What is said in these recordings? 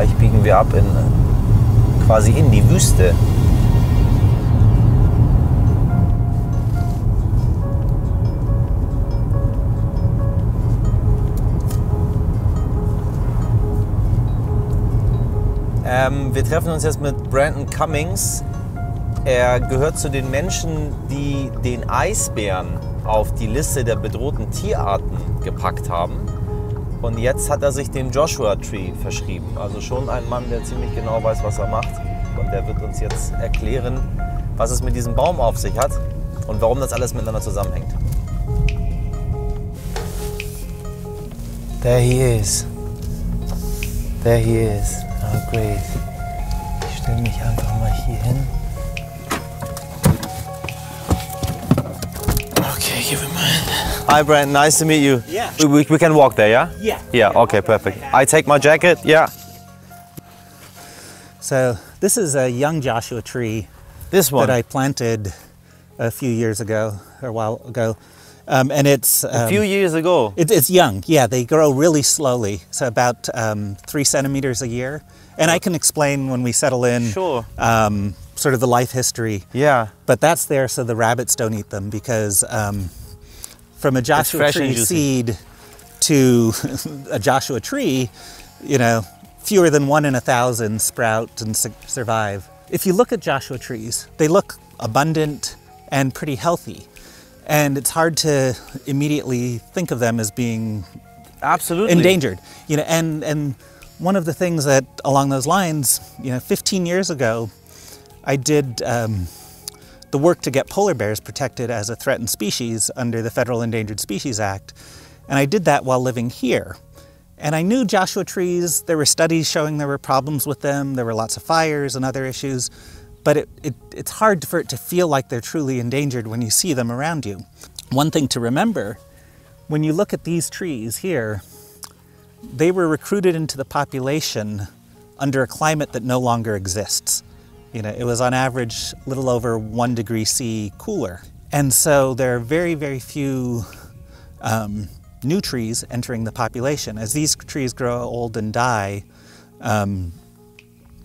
gleich biegen wir ab in quasi in die Wüste. Ähm, wir treffen uns jetzt mit Brandon Cummings. Er gehört zu den Menschen, die den Eisbären auf die Liste der bedrohten Tierarten gepackt haben. Und jetzt hat er sich dem Joshua Tree verschrieben. Also schon ein Mann, der ziemlich genau weiß, was er macht. Und der wird uns jetzt erklären, was es mit diesem Baum auf sich hat und warum das alles miteinander zusammenhängt. There he is. There he is. Oh, great. Ich stelle mich einfach mal hier hin. Okay, give him mine. Hi, Brent. Nice to meet you. Yeah. We, we, we can walk there, yeah? Yeah. Yeah, okay, perfect. I take my jacket, yeah. So this is a young Joshua tree This one. that I planted a few years ago, or a while ago, um, and it's a um, few years ago. it, it's young. Yeah, they grow really slowly, so about um, three centimeters a year. And I can explain when we settle in, Sure. Sort of the life history. Yeah. But that's there so the rabbits don't eat them because um, from a Joshua tree seed to a Joshua tree, you know, fewer than one in a thousand sprout and su- survive. If you look at Joshua trees, they look abundant and pretty healthy. And it's hard to immediately think of them as being Absolutely. endangered. You know, and and one of the things that along those lines, you know, 15 years ago, I did um, the work to get polar bears protected as a threatened species under the Federal Endangered Species Act, and I did that while living here. And I knew Joshua trees. There were studies showing there were problems with them. There were lots of fires and other issues. But it, it, it's hard for it to feel like they're truly endangered when you see them around you. One thing to remember when you look at these trees here, they were recruited into the population under a climate that no longer exists. You know, it was on average a little over one degree C cooler. And so there are very, very few um, new trees entering the population. As these trees grow old and die, um,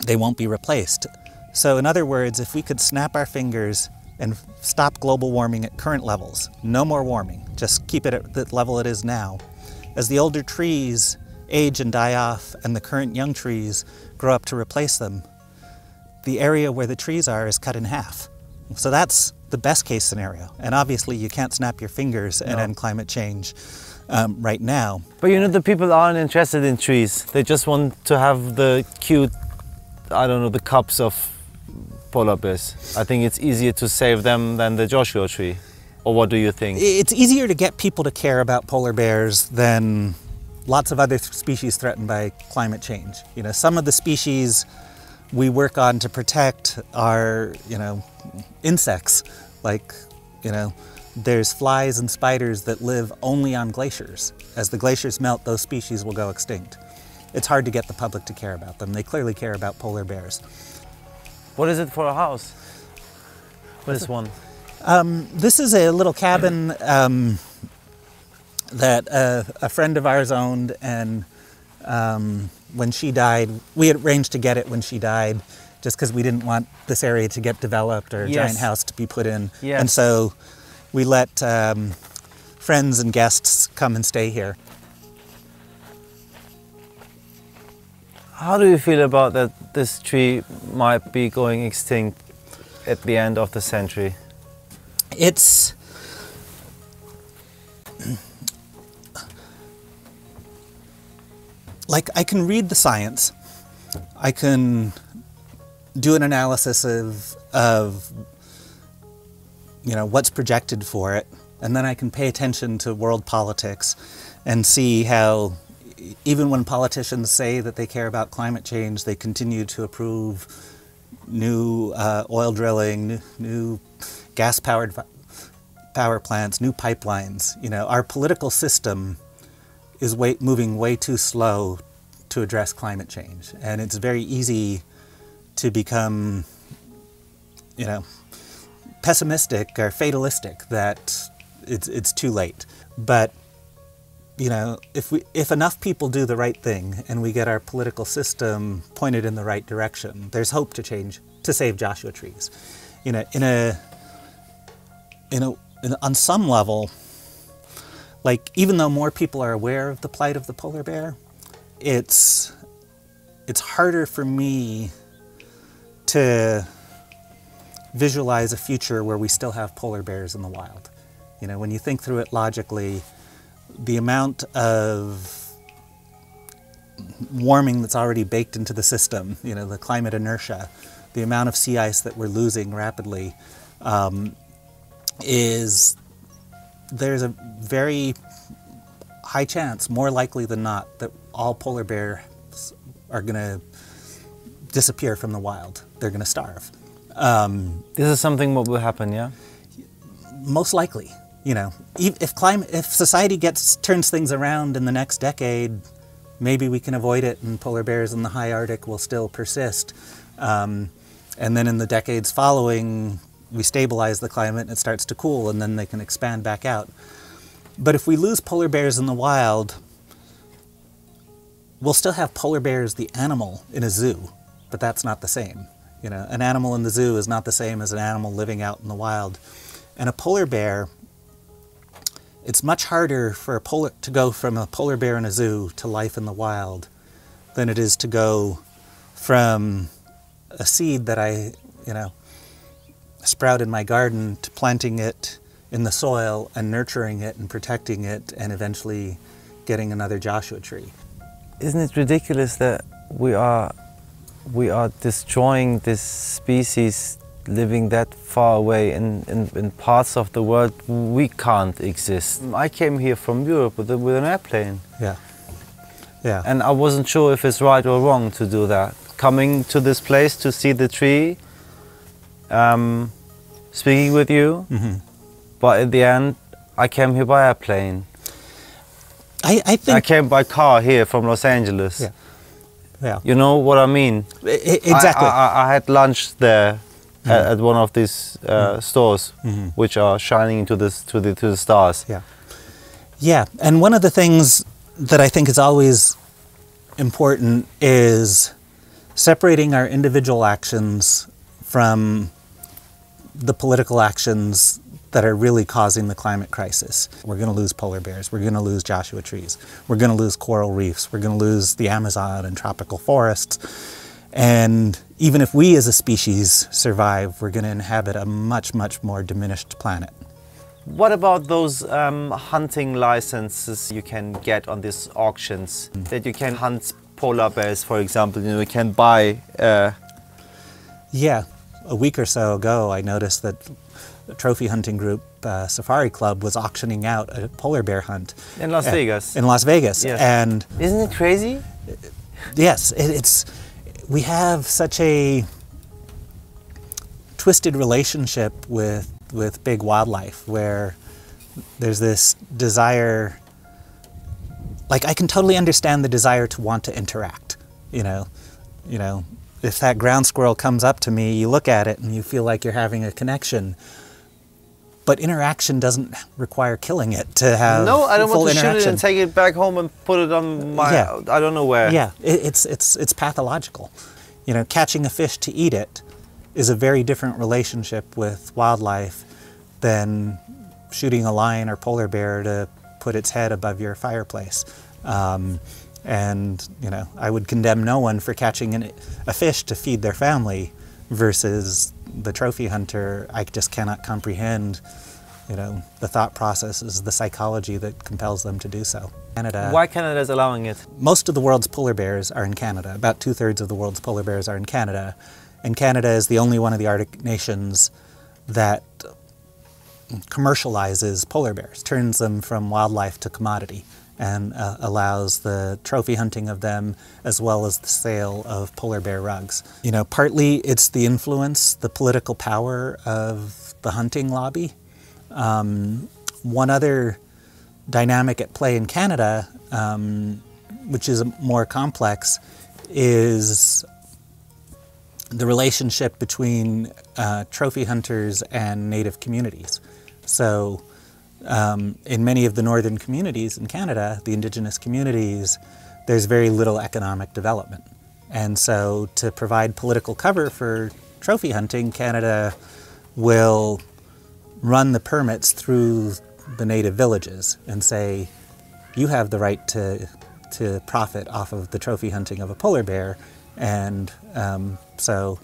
they won't be replaced. So, in other words, if we could snap our fingers and stop global warming at current levels, no more warming, just keep it at the level it is now, as the older trees age and die off and the current young trees grow up to replace them, the area where the trees are is cut in half. So that's the best case scenario. And obviously, you can't snap your fingers and No. end climate change um, right now. But you know, the people aren't interested in trees. They just want to have the cute, I don't know, the cups of polar bears. I think it's easier to save them than the Joshua tree. Or what do you think? It's easier to get people to care about polar bears than lots of other species threatened by climate change. You know, some of the species we work on to protect are, you know, insects. Like, you know, there's flies and spiders that live only on glaciers. As the glaciers melt, those species will go extinct. It's hard to get the public to care about them. They clearly care about polar bears. What is it for a house? This one. This is a little cabin um, that uh, a friend of ours owned, and um, when she died, we had arranged to get it when she died, just because we didn't want this area to get developed or a giant house to be put in. Yes. And so we let um, friends and guests come and stay here. How do you feel about that this tree might be going extinct at the end of the century? It's like I can read the science. I can do an analysis of of you know what's projected for it, and then I can pay attention to world politics and see how even when politicians say that they care about climate change, they continue to approve new uh, oil drilling, new, new gas-powered power plants, new pipelines. You know, our political system is way, moving way too slow to address climate change, and it's very easy to become, you know, pessimistic or fatalistic that it's it's too late. But you know, if we if enough people do the right thing and we get our political system pointed in the right direction, there's hope to change to save Joshua trees. You know, in a in a in, on some level, like even though more people are aware of the plight of the polar bear, it's it's harder for me to visualize a future where we still have polar bears in the wild. You know, when you think through it logically, the amount of warming that's already baked into the system, you know, the climate inertia, the amount of sea ice that we're losing rapidly, um, is there's a very high chance, more likely than not, that all polar bears are going to disappear from the wild. They're going to starve. Um, this is something what will happen, yeah? Most likely you know, if climate, if society gets turns things around in the next decade, maybe we can avoid it, and polar bears in the high Arctic will still persist. Um, and then in the decades following, we stabilize the climate and it starts to cool, and then they can expand back out. But if we lose polar bears in the wild, we'll still have polar bears, the animal, in a zoo, but that's not the same. You know, an animal in the zoo is not the same as an animal living out in the wild. And a polar bear it's much harder for a polar to go from a polar bear in a zoo to life in the wild than it is to go from a seed that I, you know, sprout in my garden to planting it in the soil and nurturing it and protecting it and eventually getting another Joshua tree. Isn't it ridiculous that we are we are destroying this species living that far away in, in, in, parts of the world we can't exist. Mm. I came here from Europe with, a, with an airplane. Yeah. Yeah. And I wasn't sure if it's right or wrong to do that. Coming to this place to see the tree, um, speaking with you, mm -hmm. but at the end, I came here by airplane. I, I think I came by car here from Los Angeles. Yeah. Yeah. You know what I mean? I, exactly. I, I, I had lunch there mm. at, at, one of these uh, mm. stores, -hmm. which are shining into this to the to the stars. Yeah, yeah. And one of the things that I think is always important is separating our individual actions from the political actions that are really causing the climate crisis. We're going to lose polar bears. We're going to lose Joshua trees. We're going to lose coral reefs. We're going to lose the Amazon and tropical forests. And even if we as a species survive, we're going to inhabit a much, much more diminished planet. What about those um, hunting licenses you can get on these auctions? Mm. That you can hunt polar bears, for example, you know, you can buy? Uh... Yeah, a week or so ago I noticed that the trophy hunting group uh, Safari Club was auctioning out a polar bear hunt. In Las Vegas. In Las Vegas. Yes. And Isn't it crazy? Yes, it, it's we have such a twisted relationship with with big wildlife where there's this desire like I can totally understand the desire to want to interact you know you know if that ground squirrel comes up to me you look at it and you feel like you're having a connection. But interaction doesn't require killing it to have no i don't want to shoot it and take it back home and put it on my yeah. i don't know where. Yeah it, it's it's it's pathological. You know catching a fish to eat it is a very different relationship with wildlife than shooting a lion or polar bear to put its head above your fireplace. Um, and you know i would condemn no one for catching an, a fish to feed their family versus the trophy hunter, I just cannot comprehend, you know, the thought processes, the psychology that compels them to do so. Canada. Why Canada is allowing it? Most of the world's polar bears are in Canada. About two thirds of the world's polar bears are in Canada, and Canada is the only one of the Arctic nations that commercializes polar bears, turns them from wildlife to commodity and uh, allows the trophy hunting of them as well as the sale of polar bear rugs. You know, partly it's the influence, the political power of the hunting lobby. Um, one other dynamic at play in Canada, um, which is more complex, is the relationship between uh, trophy hunters and native communities. So um, in many of the northern communities in Canada, the indigenous communities, there's very little economic development. And so to provide political cover for trophy hunting, Canada will run the permits through the native villages and say, you have the right to, to profit off of the trophy hunting of a polar bear. And um, so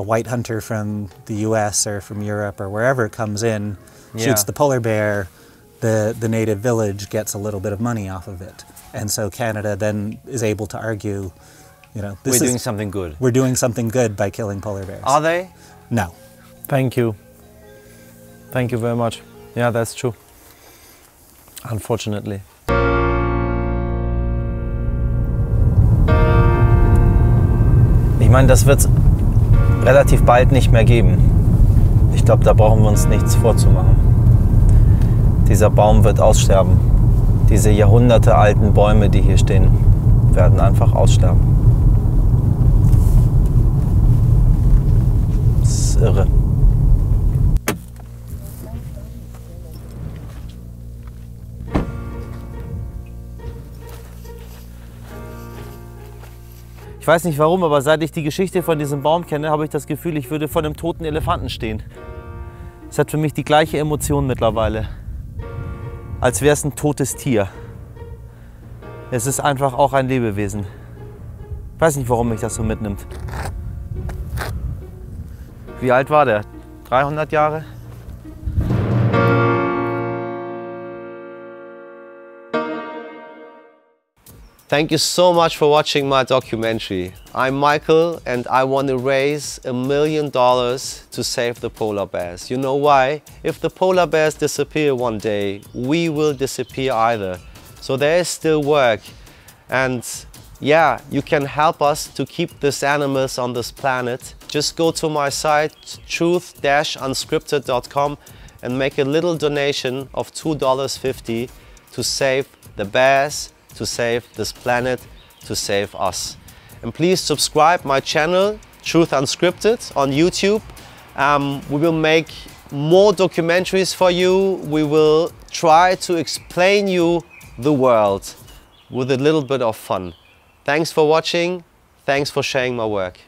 a white hunter from the US or from Europe or wherever comes in, Yeah. shoots the polar bear, the, the native village gets a little bit of money off of it. And so Canada then is able to argue, you know, We're this doing is, something good. we're doing something good by killing polar bears. Are they? no. Thank you. Thank you very much. Yeah, that's true. Unfortunately. Ich meine, das wird es relativ bald nicht mehr geben. Ich glaube, da brauchen wir uns nichts vorzumachen. Dieser Baum wird aussterben. Diese jahrhundertealten Bäume, die hier stehen, werden einfach aussterben. Das ist irre. Ich weiß nicht warum, aber seit ich die Geschichte von diesem Baum kenne, habe ich das Gefühl, ich würde vor einem toten Elefanten stehen. Es hat für mich die gleiche Emotion mittlerweile, als wäre es ein totes Tier. Es ist einfach auch ein Lebewesen. Ich weiß nicht, warum mich das so mitnimmt. Wie alt war der? 300 Jahre? Thank you so much for watching my documentary. I'm Michel and I want to raise a million dollars to save the polar bears. You know why? If the polar bears disappear one day, we will disappear either. So there is still work. And yeah, you can help us to keep these animals on this planet. Just go to my site truth-unscripted.com and make a little donation of $2.50 to save the bears, to save this planet, to save us. And please subscribe my channel, Truth Unscripted, on YouTube. Um, we will make more documentaries for you. We will try to explain you the world with a little bit of fun. Thanks for watching. Thanks for sharing my work.